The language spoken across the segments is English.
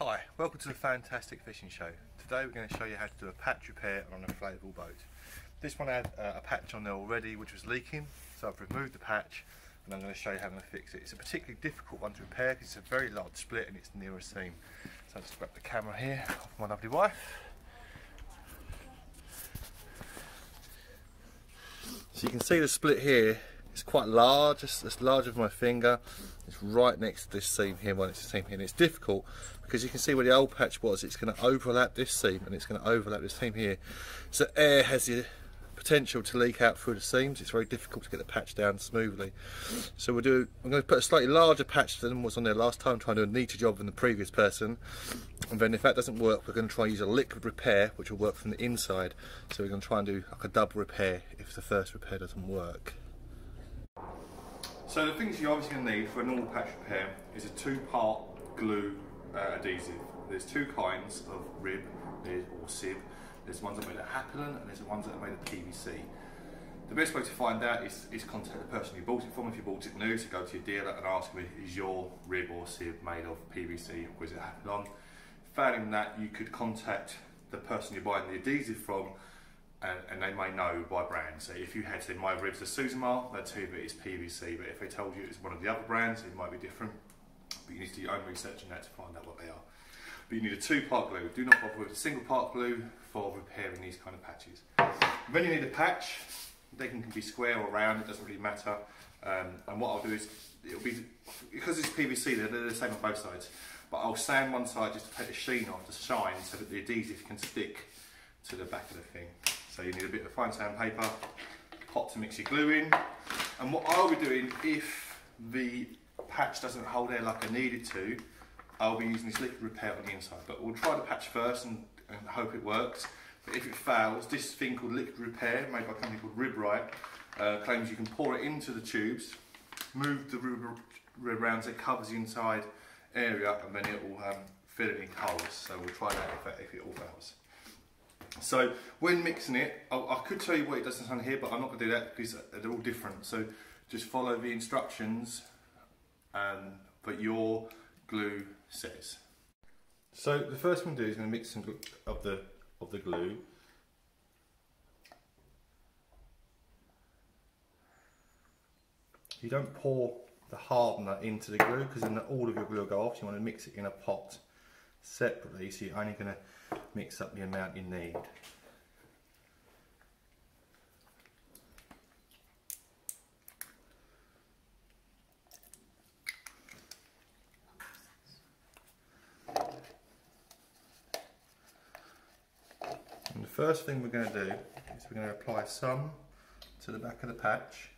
Hi, welcome to the Fantastic Fishing Show. Today we're going to show you how to do a patch repair on an inflatable boat. This one had uh, a patch on there already which was leaking, so I've removed the patch and I'm going to show you how I'm going to fix it. It's a particularly difficult one to repair because it's a very large split and it's near a seam. So I'll just grab the camera here of my lovely wife. So you can see the split here it's quite large, it's, it's larger than my finger. It's right next to this seam here, well it's the seam here, and it's difficult because you can see where the old patch was, it's going to overlap this seam and it's going to overlap this seam here. So air has the potential to leak out through the seams. It's very difficult to get the patch down smoothly. So we'll do, I'm going to put a slightly larger patch than was on there last time, trying to do a neater job than the previous person. And then if that doesn't work, we're going to try and use a liquid repair, which will work from the inside. So we're going to try and do like a double repair if the first repair doesn't work. So the things you're obviously going to need for a normal patch repair is a two-part glue uh, adhesive. There's two kinds of rib or sib. There's ones that are made of Hypalon and there's the ones that are made of PVC. The best way to find out is, is contact the person you bought it from. If you bought it new, so go to your dealer and ask him, is your rib or sib made of PVC or is it Hypalon? Failing that, you could contact the person you're buying the adhesive from and, and, they may know by brand. So if you had said my ribs are Suzumar, they'd that it's PVC. But if they told you it's one of the other brands, it might be different. But you need to do your own research on that to find out what they are. But you need a two-part glue. Do not bother with a single-part glue for repairing these kind of patches. Then you need a patch. They can be square or round. It doesn't really matter. Um, and what I'll do is it'll be because it's PVC. They're, they're the same on both sides. But I'll sand one side just to take the sheen off, to shine, so that the adhesive can stick to the back of the thing. So you need a bit of fine sandpaper, pot to mix your glue in. And what I'll be doing if the patch doesn't hold air like I needed to, I'll be using this liquid repair on the inside. But we'll try the patch first and, and hope it works. But if it fails, this thing called liquid repair, made by a company called Ribrite, uh, claims you can pour it into the tubes, move the rib around so it covers the inside area, and then it will um, fill it in holes. So we'll try that if, if it all fails. So when mixing it, I, I, could tell you what it does on here, but I'm not to do that because they're all different. So just follow the instructions um, and what your glue says. So the first one to do is going to mix some of the of the glue. You don't pour the hardener into the glue because then all of your glue will go off. So You want to mix it in a pot separately, so you're only going to mix up the amount you need. And the first thing we're going to do is we're going to apply some to the back of the patch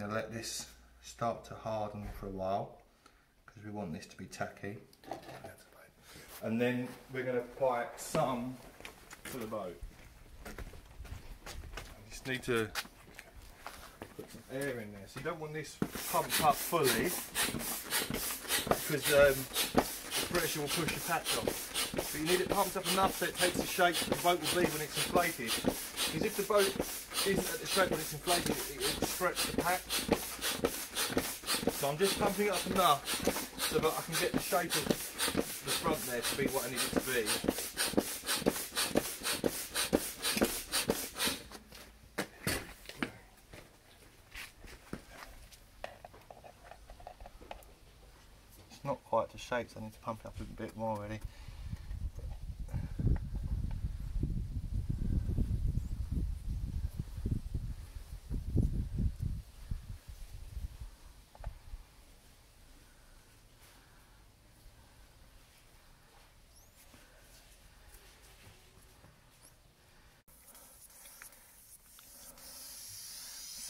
going to let this start to harden for a while because we want this to be tacky. And then we're going to apply some to the boat. You just need to put some air in there. So you don't want this pumped up fully because um, the pressure will push the patch off. But you need it pumped up enough so it takes the shape the boat will be when it's inflated. Because if the boat isn't at the shape when it's inflated, it, will the. So I'm just pumping it up enough so that I can get the shape of the front there to be what I need it to be. It's not quite shape, so I need to pump it up a bit more really.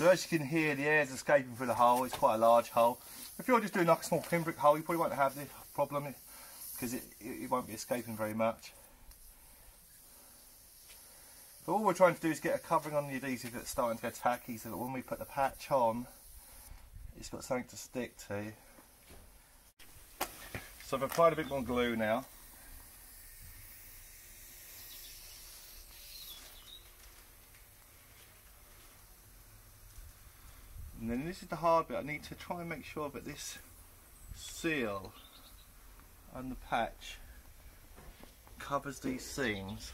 So as you can hear, the air is escaping through the hole. It's quite a large hole. If you're just doing like a small pinprick hole, you probably won't have this problem eh? because it, it, it won't be escaping very much. But all we're trying to do is get a covering on the adhesive that's starting to go tacky so that when we put the patch on, it's got something to stick to. So I've applied a bit more glue now. This is the hard bit. I need to try and make sure that this seal and the patch covers these seams.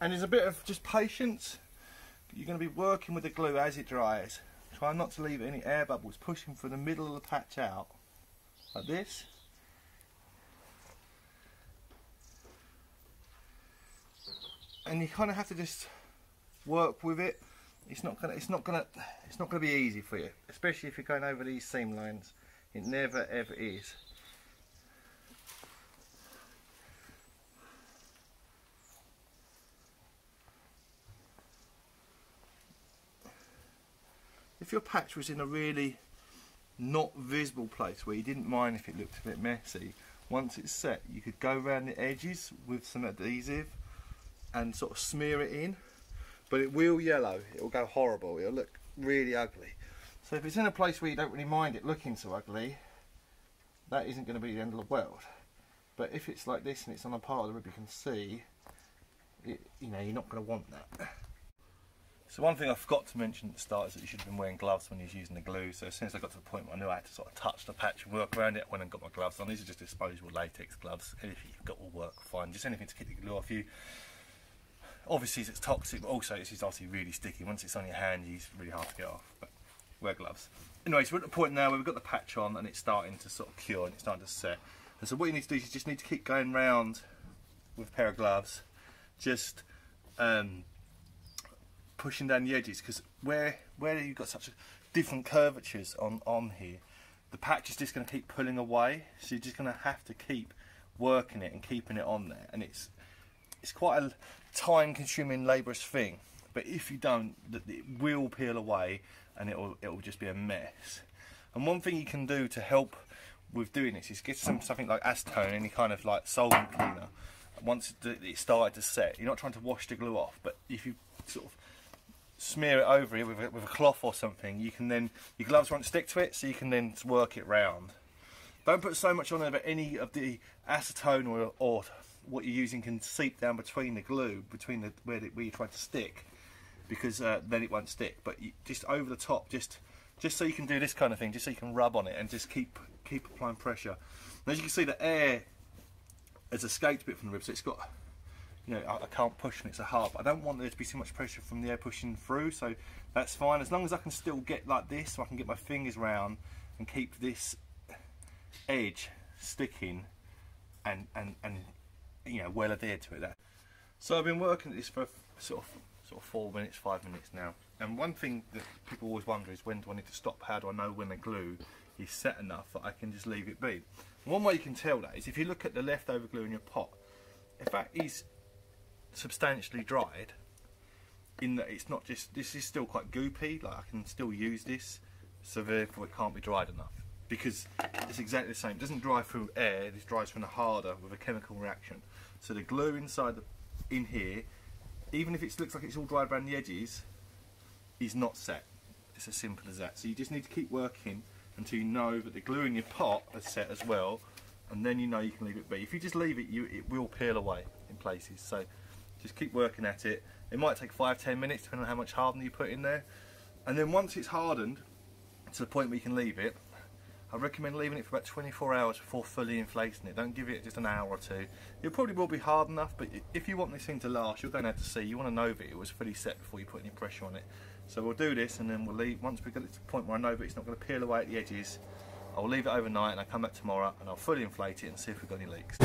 And there's a bit of just patience. You're going to be working with the glue as it dries. Try not to leave any air bubbles pushing from the middle of the patch out. Like this. And you kind of have to just work with it. It's not gonna. It's not gonna. It's not gonna be easy for you, especially if you're going over these seam lines. It never ever is. If your patch was in a really not visible place where you didn't mind if it looked a bit messy, once it's set you could go around the edges with some adhesive and sort of smear it in but it will yellow it will go horrible it'll look really ugly so if it's in a place where you don't really mind it looking so ugly that isn't going to be the end of the world but if it's like this and it's on a part of the rib you can see it, you know you're not going to want that so one thing I forgot to mention at the start is that you should have been wearing gloves when you're using the glue. So as soon as I got to the point where I knew I had to sort of touch the patch and work around it, I went and got my gloves on. These are just disposable latex gloves. Anything you've got will work fine. Just anything to keep the glue off you. Obviously it's toxic, but also it's just obviously really sticky. Once it's on your hand, it's really hard to get off. But wear gloves. Anyway, so we're at the point now where we've got the patch on and it's starting to sort of cure and it's starting to set. And so what you need to do is you just need to keep going round with a pair of gloves. Just um, pushing down the edges because where where you've got such different curvatures on on here the patch is just going to keep pulling away so you're just going to have to keep working it and keeping it on there and it's it's quite a time consuming laborious thing but if you don't it will peel away and it'll it'll just be a mess and one thing you can do to help with doing this is get some something like acetone any kind of like solvent cleaner once it started to set you're not trying to wash the glue off but if you sort of smear it over it with a, with a cloth or something, you can then, your gloves won't stick to it, so you can then work it round. Don't put so much on there that any of the acetone or, or what you're using can seep down between the glue, between the where, the, where you're trying to stick, because uh, then it won't stick. But you, just over the top, just just so you can do this kind of thing, just so you can rub on it and just keep keep applying pressure. And as you can see, the air has escaped a bit from the rib, so it's got you know, I, I, can't push and it's a hub. I don't want there to be too much pressure from the air pushing through, so that's fine. As long as I can still get like this, so I can get my fingers round and keep this edge sticking and, and, and you know, well adhered to it. That. So I've been working at this for sort of, sort of four minutes, five minutes now. And one thing that people always wonder is when do I need to stop? How do I know when the glue is set enough that I can just leave it be? One way you can tell that is if you look at the leftover glue in your pot, if that is substantially dried in that it's not just this is still quite goopy like I can still use this so therefore it can't be dried enough because it's exactly the same it doesn't dry through air this dries from the harder with a chemical reaction so the glue inside the, in here even if it looks like it's all dried around the edges is not set it's as simple as that so you just need to keep working until you know that the glue in your pot is set as well and then you know you can leave it be if you just leave it you it will peel away in places so just keep working at it. It might take five, ten minutes depending on how much hardener you put in there. And then once it's hardened to the point where you can leave it, I recommend leaving it for about 24 hours before fully inflating it. Don't give it just an hour or two. It probably will be hard enough, but if you want this thing to last, you're going to have to see. You want to know that it was fully set before you put any pressure on it. So we'll do this and then we'll leave, once we get it to the point where I know that it's not going to peel away at the edges, I'll leave it overnight and I'll come back tomorrow and I'll fully inflate it and see if we've got any leaks.